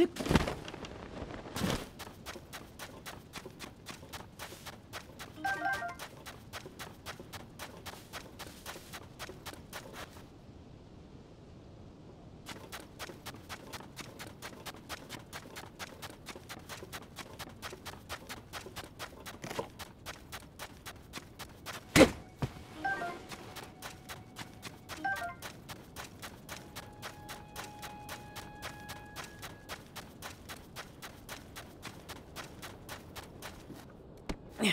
Clip. Yeah.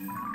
you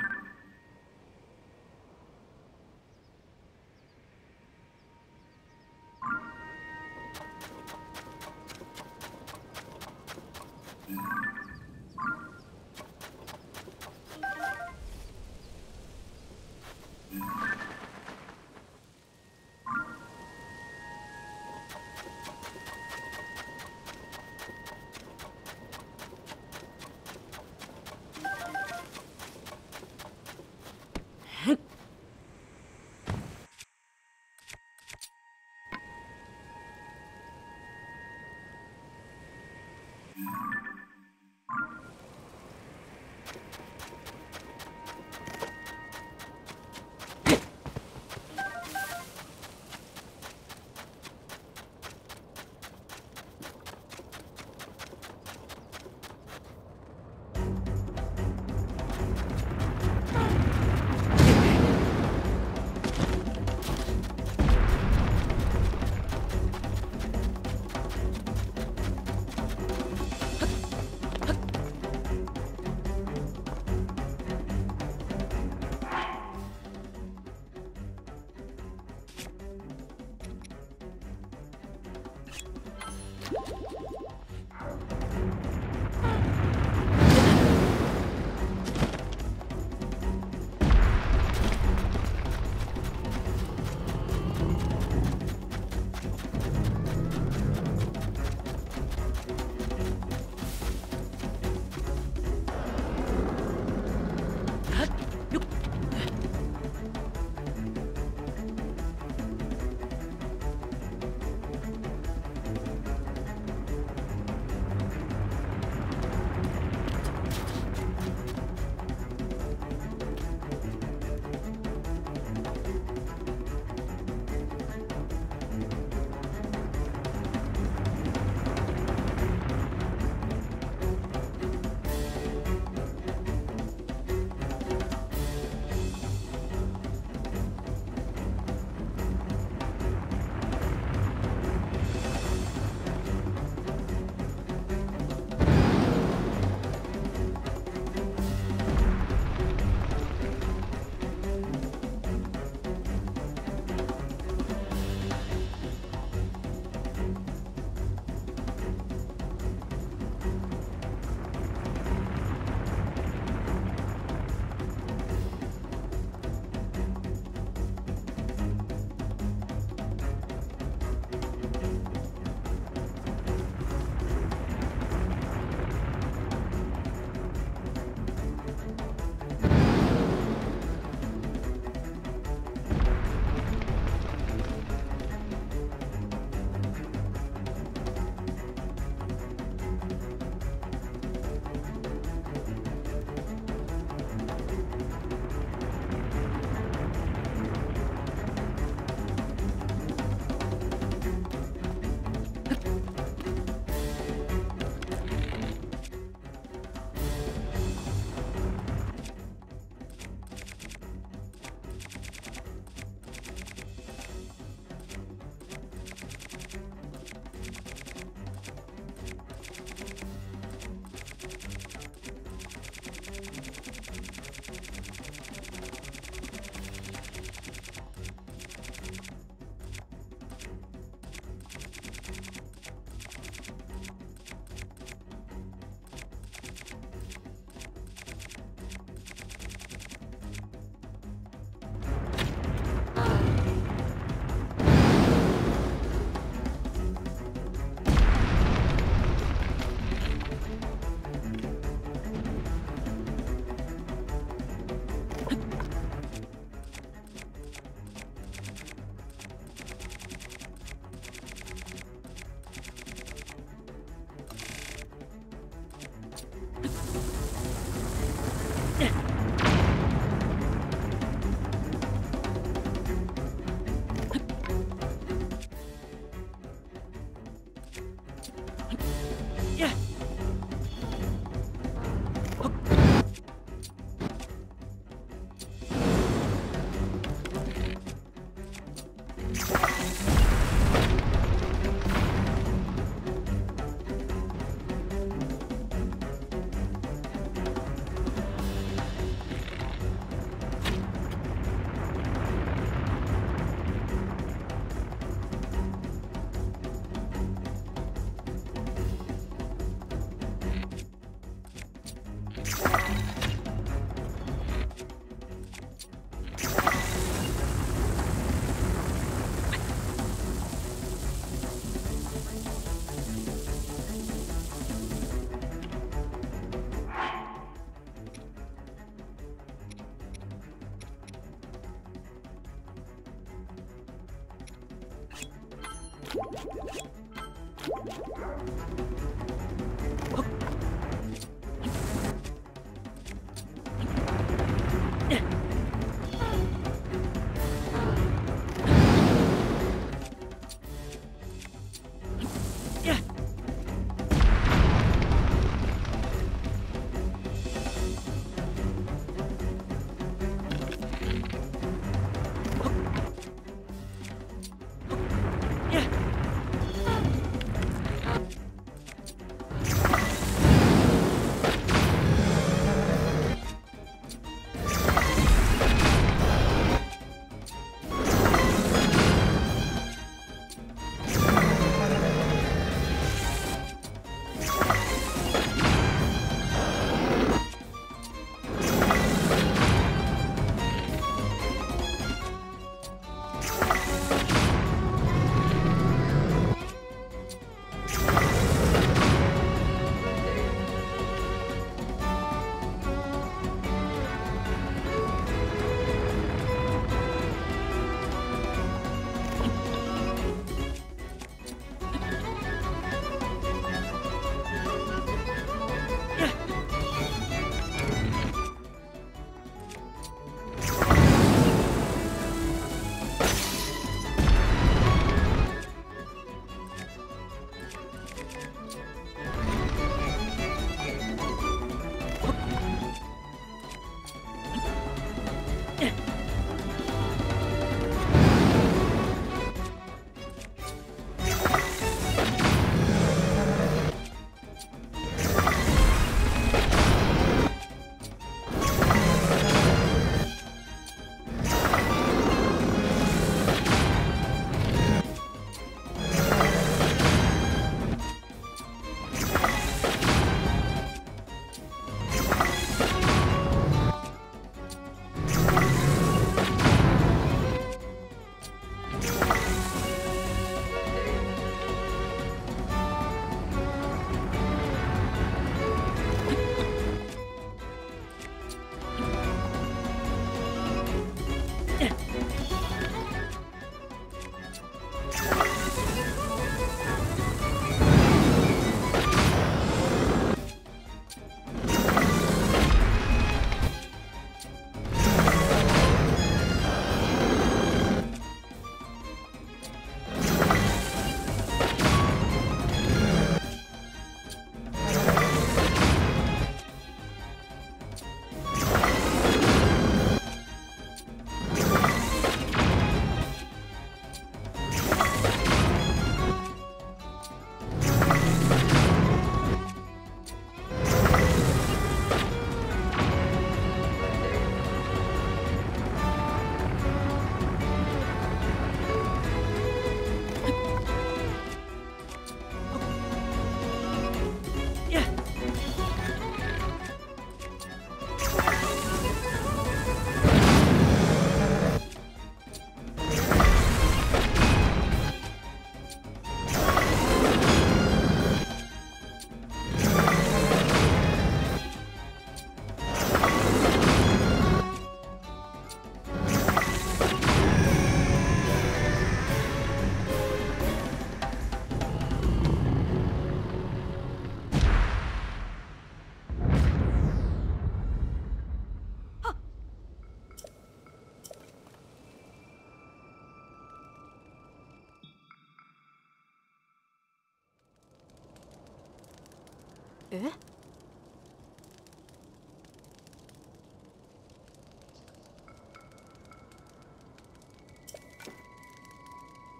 え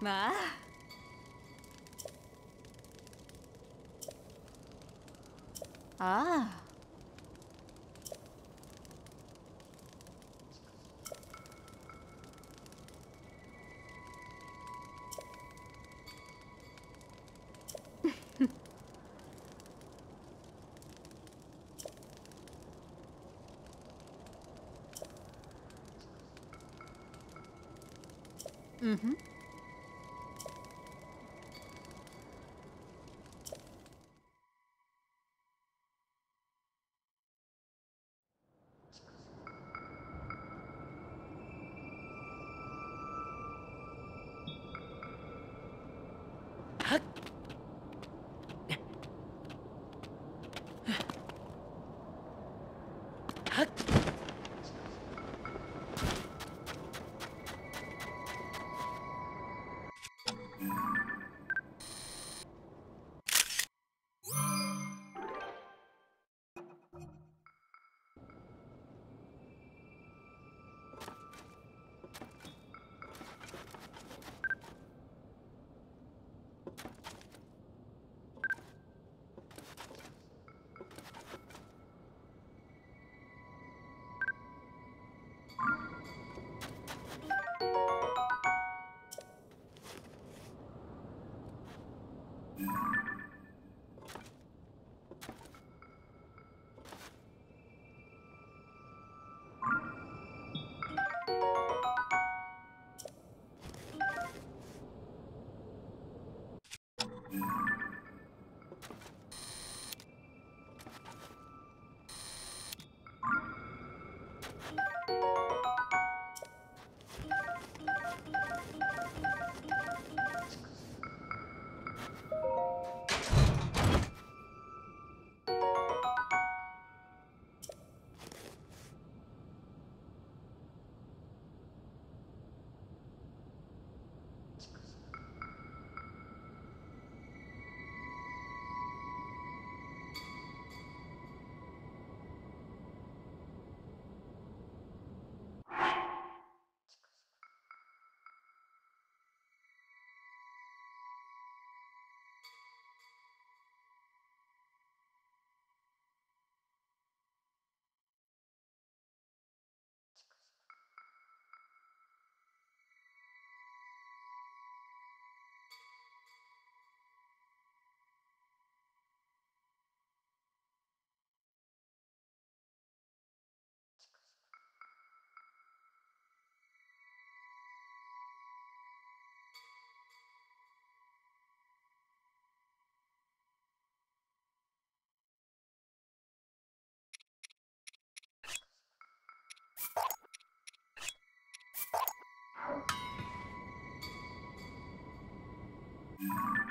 まあ。ああ。うん you you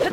えっ?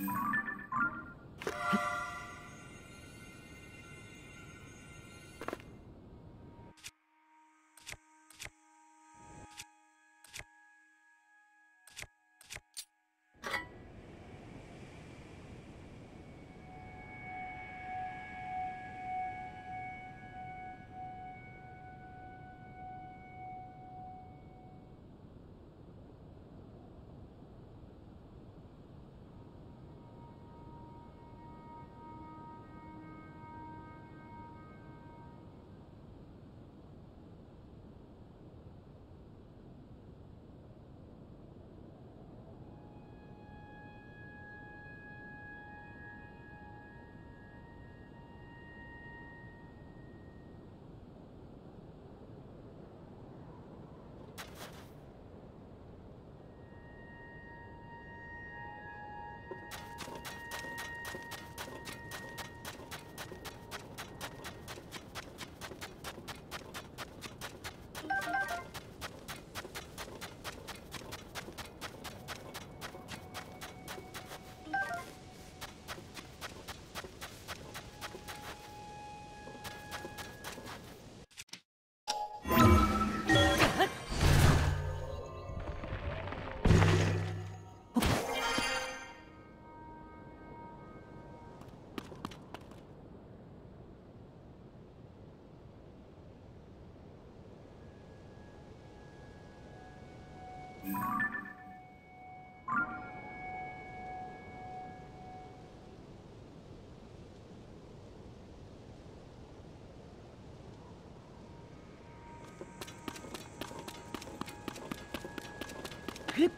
Yeah. Clip.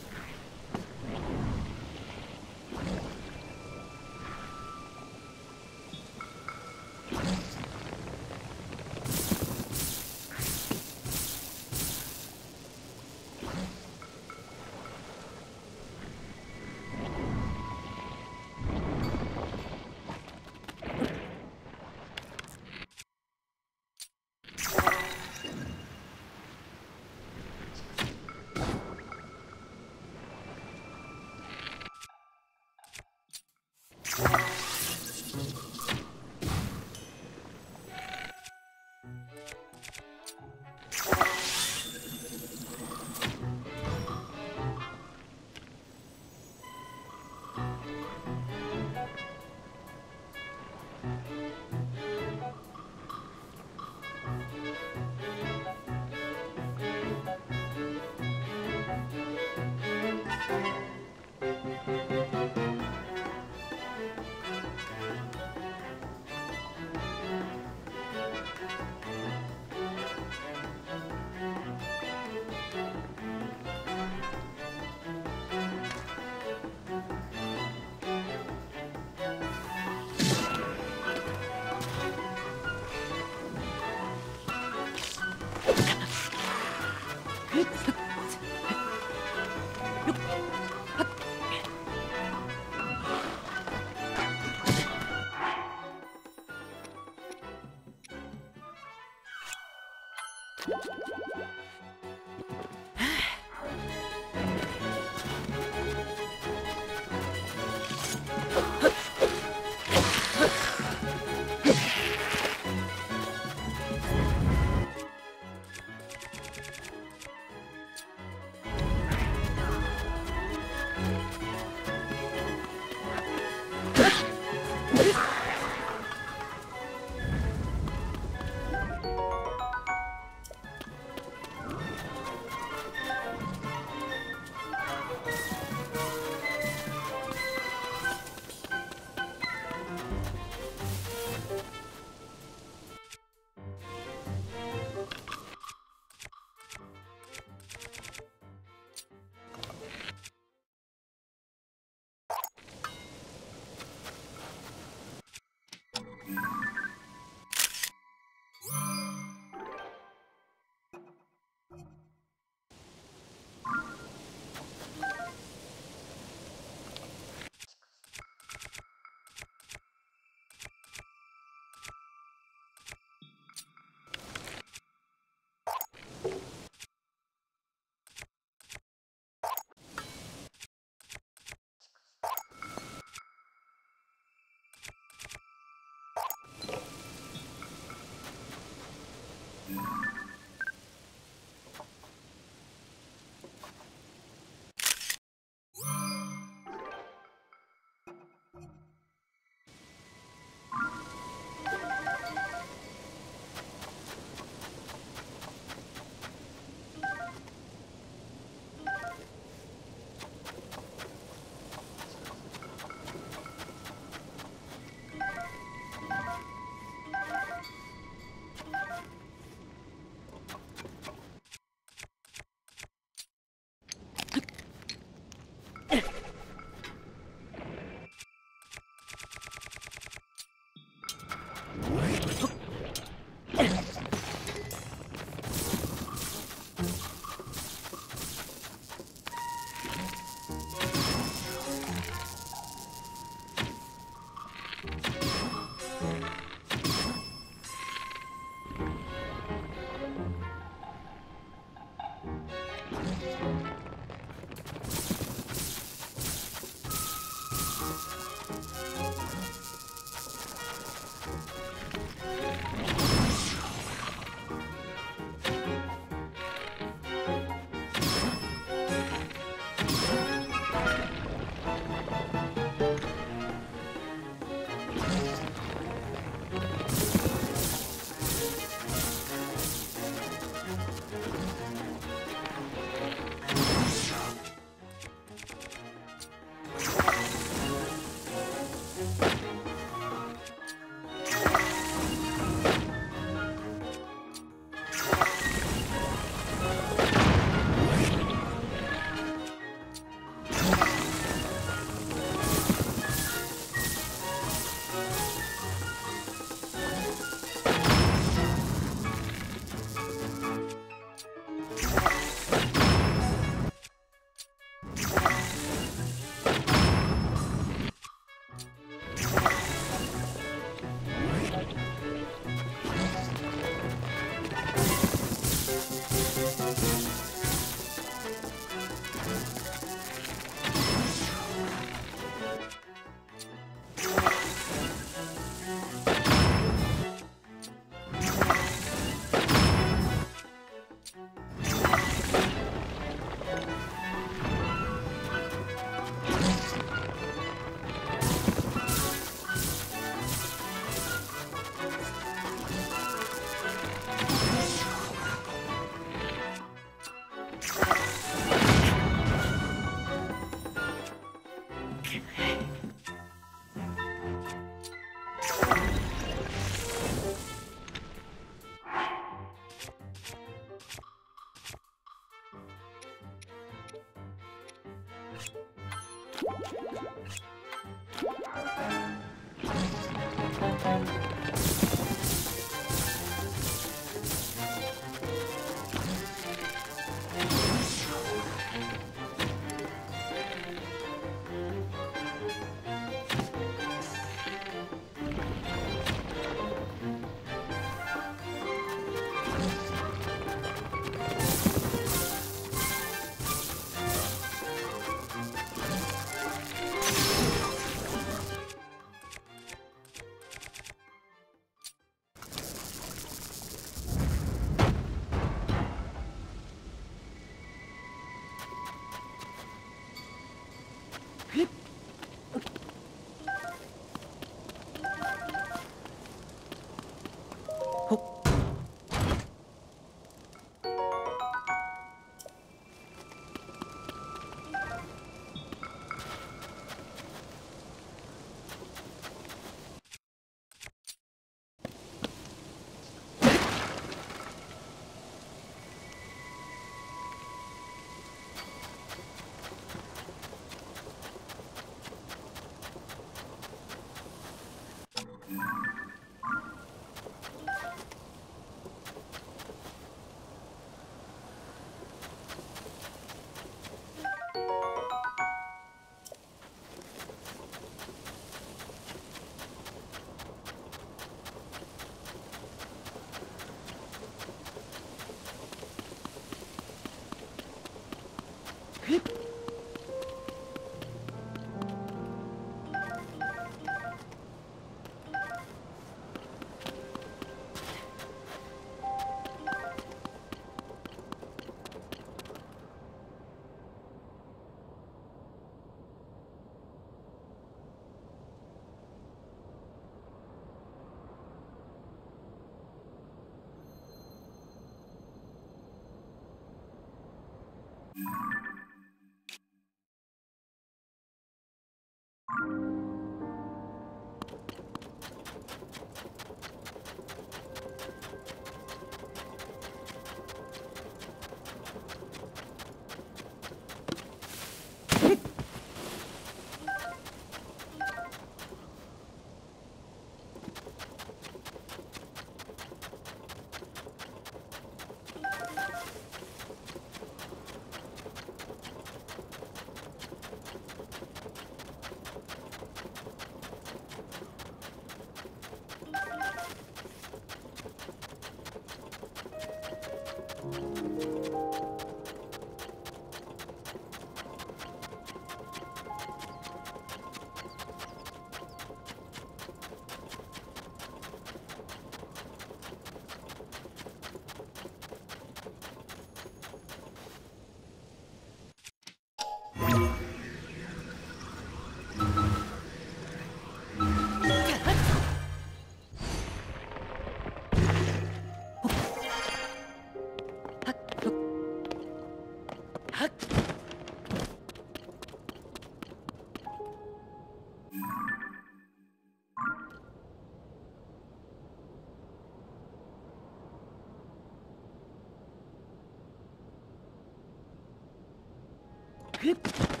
Hip.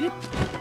Hip.